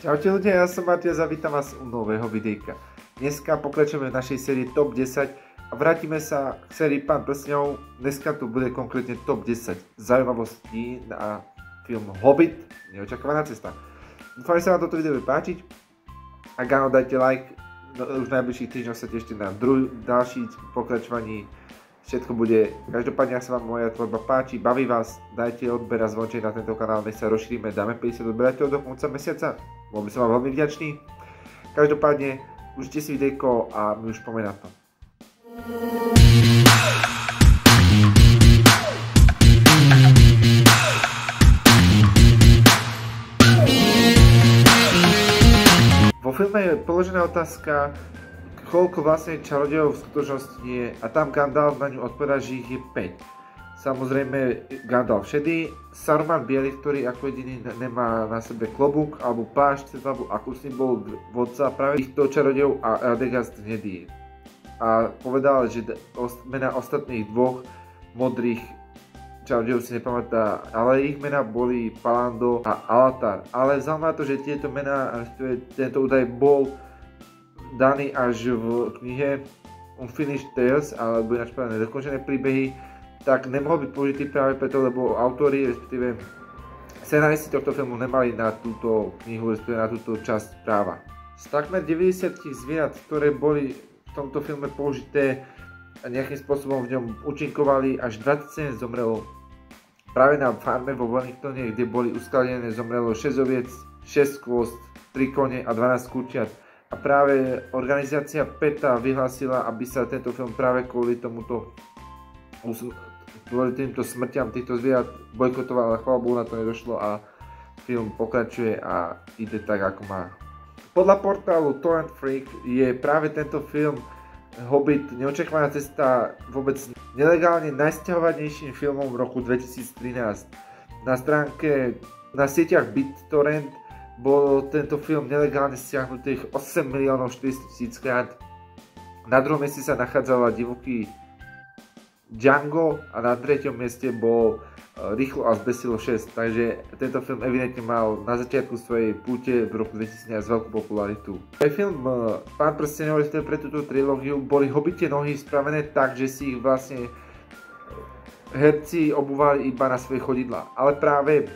Čaute ľudia, ja som Matias a vítam vás u nového videjka. Dneska pokračujeme v našej sérii TOP 10 a vrátime sa k sérii Pán prsňov. Dneska tu bude konkrétne TOP 10 zaujímavostí na film Hobbit, neočakovaná cesta. Dúfam, že sa vám toto video bude páčiť. Ak áno, dajte like, no, už v najbližších týždňoch sa tešte na druhý, ďalší pokračovaní všetko bude. Každopádne, ak sa vám moja tvorba páči, baví vás, dajte odber a zvonček na tento kanál, nech sa rozšírime, dáme 50 odberateľov do konca mesiaca. Bol by som vám veľmi vďačný. Každopádne, užite si videjko a my už poďme na to. Vo filme je položená otázka, koľko vlastne čarodejov v skutočnosti je a tam Gandalf na ňu odpovedá, že ich je 5 Samozrejme Gandalf šedý, Saruman biely, ktorý ako jediný nemá na sebe klobúk alebo plášť cez hlavu ako symbol vodca práve týchto čarodejov a Radegast hnedý. A povedal, že mena ostatných dvoch modrých čarodejov si nepamätá, ale ich mena boli Palando a Alatar. Ale zaujímavé to, že tieto mená, tento údaj bol daný až v knihe Unfinished Tales, alebo ináč povedané dokončené príbehy, tak nemohol byť použitý práve preto, lebo autori, respektíve scenaristi tohto filmu nemali na túto knihu, respektíve na túto časť práva. Z takmer 90 zvierat, ktoré boli v tomto filme použité a nejakým spôsobom v ňom účinkovali, až 27 zomrelo práve na farme vo Wellingtone, kde boli uskladené, zomrelo 6 oviec, 6 skvost, 3 kone a 12 kurčiat. A práve organizácia PETA vyhlásila, aby sa tento film práve kvôli tomuto kvôli týmto smrťam týchto zvierat bojkotoval, ale chvála Bohu na to nedošlo a film pokračuje a ide tak ako má. Podľa portálu Torrent Freak je práve tento film Hobbit neočakovaná cesta vôbec nelegálne najsťahovanejším filmom v roku 2013. Na stránke, na sieťach BitTorrent bol tento film nelegálne stiahnutých 8 miliónov 400 tisíc krát. Na druhom mieste sa nachádzala divoký Django a na treťom mieste bol e, Rýchlo a zbesilo 6, takže tento film evidentne mal na začiatku svojej púte v roku 2011 veľkú popularitu. Pre film e, Pán prstenov, pre túto trilógiu, boli hobite nohy spravené tak, že si ich vlastne herci obúvali iba na svoje chodidla. Ale práve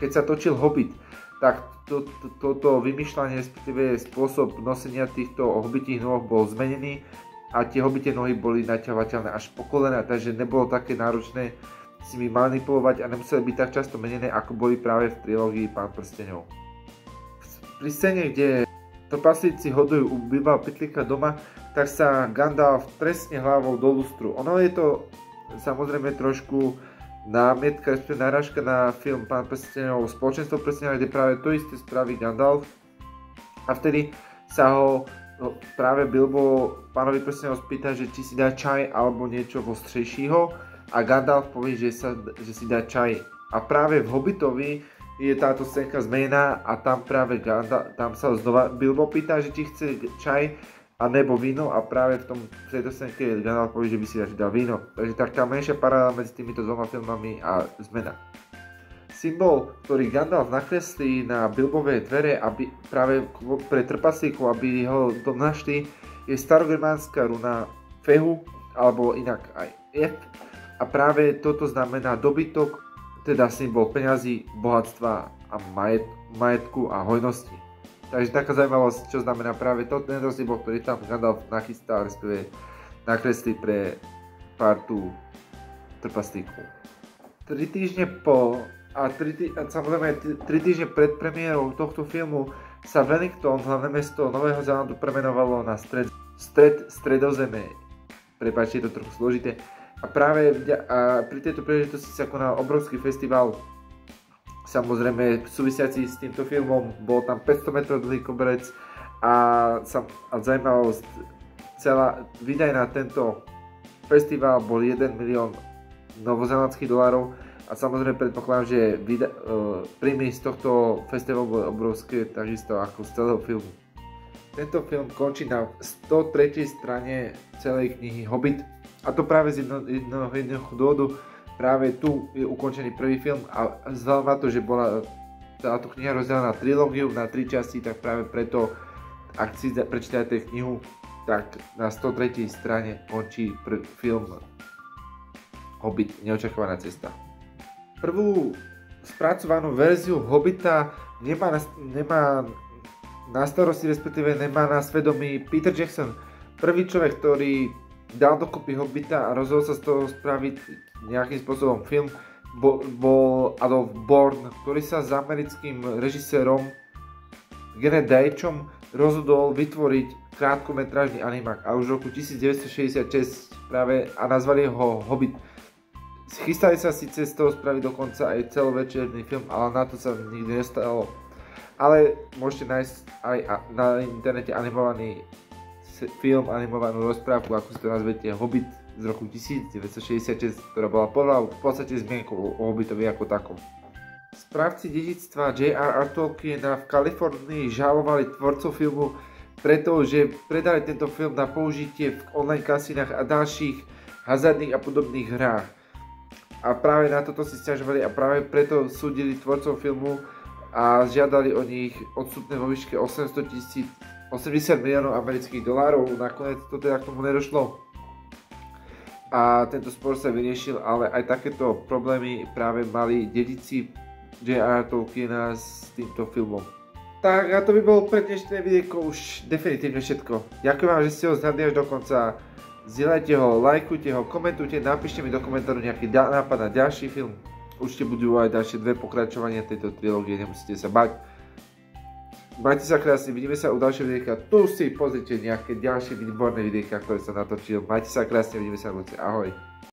keď sa točil Hobbit, tak toto to, to, to vymýšľanie, respektíve spôsob nosenia týchto hobitých nôh bol zmenený a tie hobite nohy boli naťahovateľné až po kolena, takže nebolo také náročné si mi manipulovať a nemuseli byť tak často menené, ako boli práve v trilógii Pán prstenov. Pri scéne, kde trpaslíci hodujú Bilba Pitlika doma, tak sa Gandalf presne hlavou do lustru. Ono je to samozrejme trošku námietka, respektíve náražka na film Pán prstenov Spoločenstvo prstenov, kde práve to isté spraví Gandalf. A vtedy sa ho No, práve Bilbo pánovi prstenov spýta, že či si dá čaj alebo niečo vostrejšieho a Gandalf povie, že, sa, že si dá čaj. A práve v Hobbitovi je táto scénka zmenená a tam práve Gandalf, tam sa znova Bilbo pýta, že či chce čaj a nebo víno a práve v, tom, v tejto scénke Gandalf povie, že by si dal víno. Takže taká menšia paralela medzi týmito dvoma filmami a zmena. Symbol, ktorý Gandalf nakreslí na Bilbové dvere aby, práve pre trpaslíkov, aby ho to našli, je starogermánska runa Fehu, alebo inak aj F. A práve toto znamená dobytok, teda symbol peňazí, bohatstva a majet, majetku a hojnosti. Takže taká zaujímavosť, čo znamená práve to, tento symbol, ktorý tam Gandalf nachystal, respektíve nakreslí pre partu trpaslíkov. Tri týždne po a, tri, a samozrejme 3 týždne pred premiérou tohto filmu sa Wellington, hlavné mesto Nového Zélandu, premenovalo na stred, stred stredozeme. Prepačte, je to trochu zložité. A práve a pri tejto príležitosti sa konal obrovský festival, samozrejme súvisiaci s týmto filmom, bol tam 500 metrov dlhý koberec a, a zaujímavosť, celá výdaj na tento festival bol 1 milión novozelandských dolárov, a samozrejme predpokladám, že vida- uh, príjmy z tohto festivalu boli obrovské, takisto ako z celého filmu. Tento film končí na 103. strane celej knihy Hobbit a to práve z jedno, jednoho, jednoho dôvodu. Práve tu je ukončený prvý film a vzhľadom na to, že bola táto kniha rozdelená na trilógiu, na tri časti, tak práve preto, ak si prečítate knihu, tak na 103. strane končí pr- film Hobbit, neočakovaná cesta. Prvú spracovanú verziu Hobbita nemá na, nemá na starosti, respektíve nemá na svedomí Peter Jackson, prvý človek, ktorý dal dokopy Hobbita a rozhodol sa z toho spraviť nejakým spôsobom film, bol, Adolf Born, ktorý sa s americkým režisérom Gene Dajčom rozhodol vytvoriť krátkometrážny animák a už v roku 1966 práve a nazvali ho Hobbit. Chystali sa síce z toho spraviť dokonca aj celovečerný film, ale na to sa nikdy nestalo. Ale môžete nájsť aj na internete animovaný film, animovanú rozprávku, ako si to nazvete, Hobbit z roku 1966, ktorá bola v podstate zmienkou o Hobbitovi ako takom. Správci dedictva J.R.R. Tolkiena v Kalifornii žalovali tvorcov filmu, pretože predali tento film na použitie v online kasinách a ďalších hazardných a podobných hrách. A práve na toto si stiažovali a práve preto súdili tvorcov filmu a žiadali o nich odstupné vo výške 800 tisíc 80 miliónov amerických dolárov, nakoniec to teda k tomu nedošlo. A tento spor sa vyriešil, ale aj takéto problémy práve mali dedici J.R. Tolkiena s týmto filmom. Tak a to by bolo pre dnešné videjko už definitívne všetko. Ďakujem vám, že ste ho zhľadli až do konca. Zdieľajte ho, lajkujte ho, komentujte, napíšte mi do komentáru nejaký nápad na ďalší film. Určite budú aj ďalšie dve pokračovania tejto trilógie, nemusíte sa bať. Majte sa krásne, vidíme sa u ďalšieho videjka. Tu si pozrite nejaké ďalšie výborné videjka, ktoré som natočil. Majte sa krásne, vidíme sa v Ahoj.